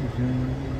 Mm-hmm.